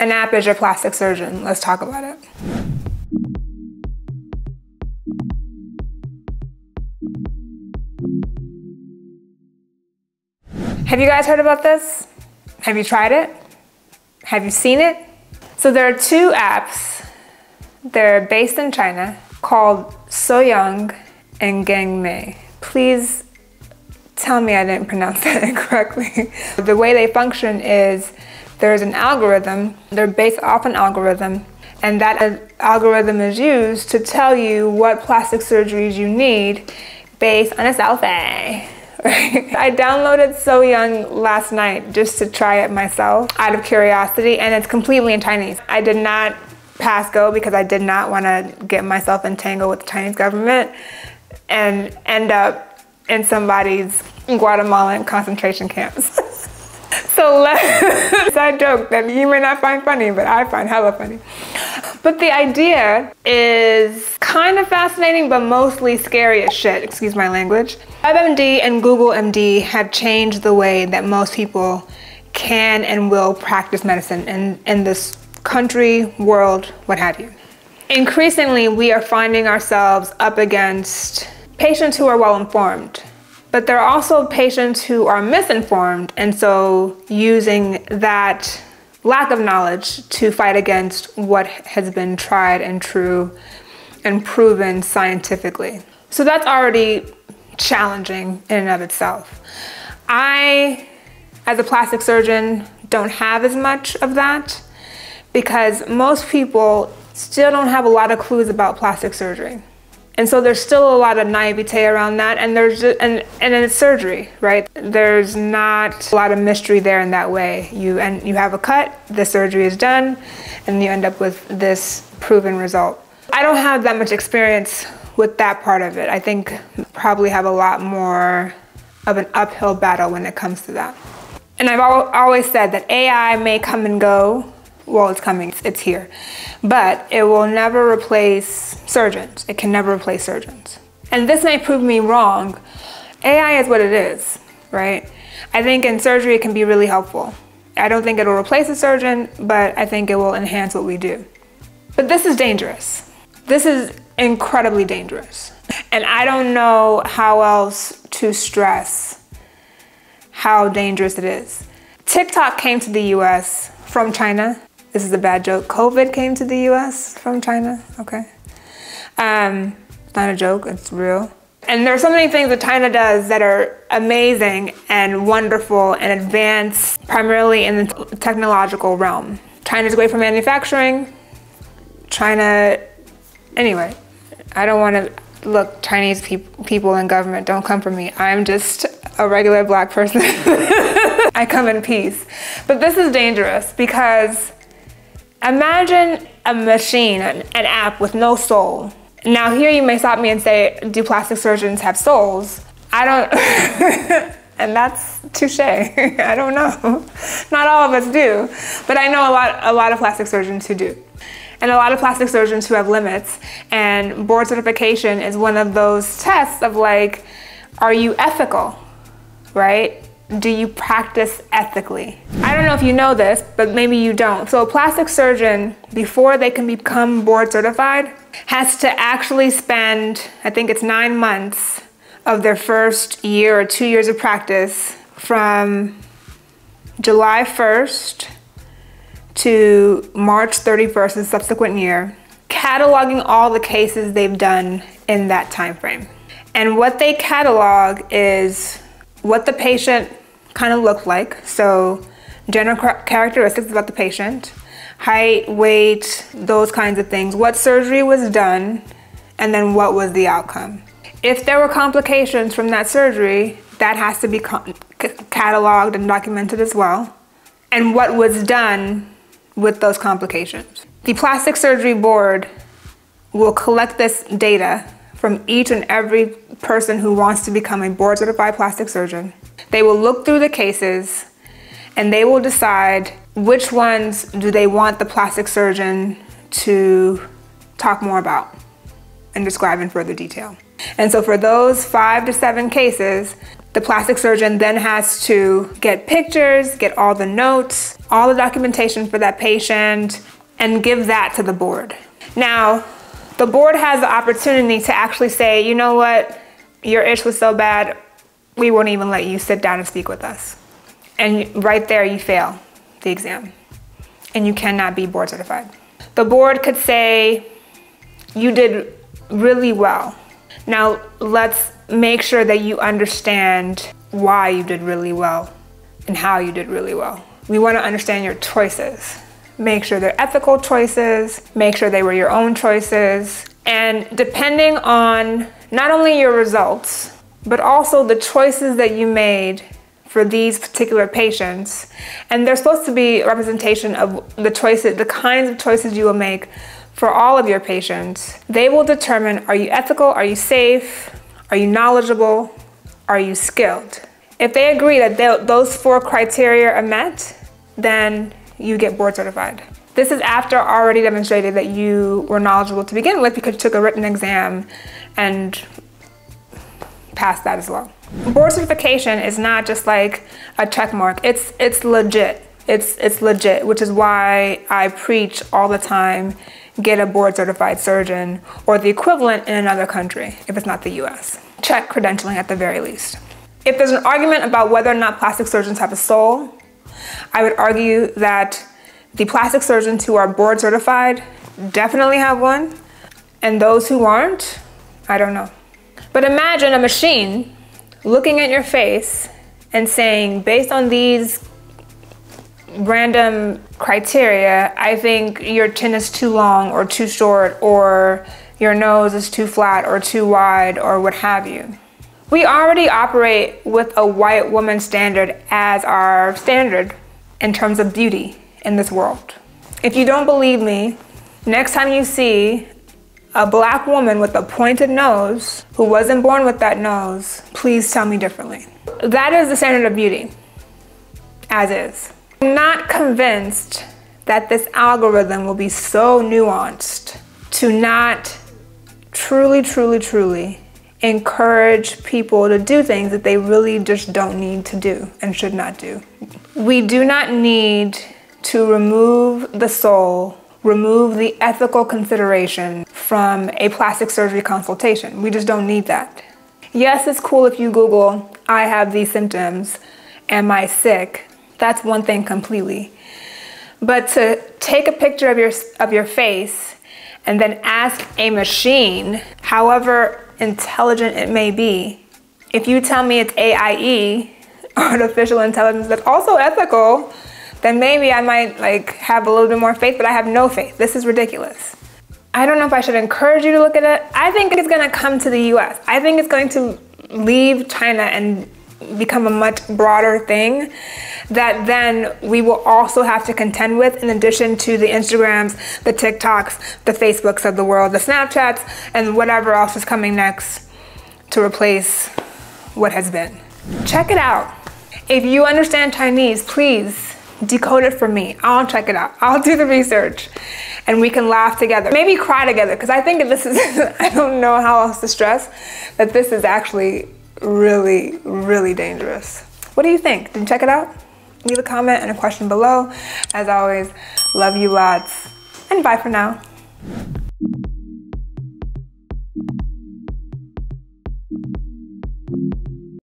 An app is your plastic surgeon. Let's talk about it. Have you guys heard about this? Have you tried it? Have you seen it? So there are two apps. They're based in China called Soyoung and Gangmei. Please tell me I didn't pronounce that incorrectly. the way they function is there's an algorithm, they're based off an algorithm, and that algorithm is used to tell you what plastic surgeries you need based on a selfie. I downloaded So Young last night just to try it myself out of curiosity and it's completely in Chinese. I did not pass go because I did not want to get myself entangled with the Chinese government and end up in somebody's Guatemalan concentration camps. so side joke that you may not find funny, but I find hella funny. But the idea is kind of fascinating, but mostly scary as shit, excuse my language. WebMD and Google MD have changed the way that most people can and will practice medicine in, in this country, world, what have you. Increasingly, we are finding ourselves up against patients who are well informed, but there are also patients who are misinformed, and so using that lack of knowledge to fight against what has been tried and true and proven scientifically. So that's already challenging in and of itself. I, as a plastic surgeon, don't have as much of that because most people still don't have a lot of clues about plastic surgery. And so there's still a lot of naivete around that, and there's just, and and it's surgery, right? There's not a lot of mystery there in that way. You and you have a cut, the surgery is done, and you end up with this proven result. I don't have that much experience with that part of it. I think probably have a lot more of an uphill battle when it comes to that. And I've al always said that AI may come and go well, it's coming, it's here. But it will never replace surgeons. It can never replace surgeons. And this may prove me wrong. AI is what it is, right? I think in surgery it can be really helpful. I don't think it'll replace a surgeon, but I think it will enhance what we do. But this is dangerous. This is incredibly dangerous. And I don't know how else to stress how dangerous it is. TikTok came to the US from China this is a bad joke. COVID came to the US from China, okay? Um, it's not a joke, it's real. And there are so many things that China does that are amazing and wonderful and advanced primarily in the technological realm. China's great for manufacturing. China, anyway, I don't want to look Chinese pe people in government, don't come for me. I'm just a regular black person. I come in peace. But this is dangerous because Imagine a machine, an, an app with no soul. Now here you may stop me and say, do plastic surgeons have souls? I don't, and that's touche. I don't know. Not all of us do, but I know a lot, a lot of plastic surgeons who do. And a lot of plastic surgeons who have limits. And board certification is one of those tests of like, are you ethical, right? Do you practice ethically? I don't know if you know this, but maybe you don't. So a plastic surgeon, before they can become board certified, has to actually spend, I think it's nine months of their first year or two years of practice from July 1st to March 31st the subsequent year, cataloging all the cases they've done in that time frame. And what they catalog is what the patient kind of looked like. So general characteristics about the patient, height, weight, those kinds of things, what surgery was done, and then what was the outcome. If there were complications from that surgery, that has to be cataloged and documented as well, and what was done with those complications. The Plastic Surgery Board will collect this data from each and every person who wants to become a board certified plastic surgeon they will look through the cases and they will decide which ones do they want the plastic surgeon to talk more about and describe in further detail. And so for those five to seven cases, the plastic surgeon then has to get pictures, get all the notes, all the documentation for that patient and give that to the board. Now, the board has the opportunity to actually say, you know what, your itch was so bad, we won't even let you sit down and speak with us. And right there, you fail the exam and you cannot be board certified. The board could say, you did really well. Now let's make sure that you understand why you did really well and how you did really well. We want to understand your choices. Make sure they're ethical choices, make sure they were your own choices, and depending on not only your results, but also the choices that you made for these particular patients. And they're supposed to be a representation of the choices, the kinds of choices you will make for all of your patients. They will determine are you ethical, are you safe, are you knowledgeable, are you skilled. If they agree that they, those four criteria are met, then you get board certified. This is after already demonstrated that you were knowledgeable to begin with because you took a written exam and passed that as well. Board certification is not just like a check mark. It's it's legit. It's it's legit, which is why I preach all the time get a board certified surgeon or the equivalent in another country if it's not the US. Check credentialing at the very least. If there's an argument about whether or not plastic surgeons have a soul, I would argue that the plastic surgeons who are board certified definitely have one, and those who aren't, I don't know. But imagine a machine looking at your face and saying, based on these random criteria, I think your chin is too long or too short, or your nose is too flat or too wide, or what have you. We already operate with a white woman standard as our standard in terms of beauty in this world. If you don't believe me, next time you see a black woman with a pointed nose who wasn't born with that nose, please tell me differently. That is the standard of beauty, as is. I'm not convinced that this algorithm will be so nuanced to not truly, truly, truly encourage people to do things that they really just don't need to do and should not do. We do not need to remove the soul, remove the ethical consideration from a plastic surgery consultation. We just don't need that. Yes, it's cool if you Google, I have these symptoms, am I sick? That's one thing completely. But to take a picture of your, of your face and then ask a machine, however intelligent it may be, if you tell me it's AIE, artificial intelligence, that's also ethical, then maybe I might like have a little bit more faith, but I have no faith. This is ridiculous. I don't know if I should encourage you to look at it. I think it's gonna come to the US. I think it's going to leave China and become a much broader thing that then we will also have to contend with in addition to the Instagrams, the TikToks, the Facebooks of the world, the Snapchats, and whatever else is coming next to replace what has been. Check it out. If you understand Chinese, please decode it for me. I'll check it out. I'll do the research and we can laugh together. Maybe cry together because I think this is, I don't know how else to stress that this is actually really, really dangerous. What do you think? Did you check it out? Leave a comment and a question below. As always, love you lots and bye for now.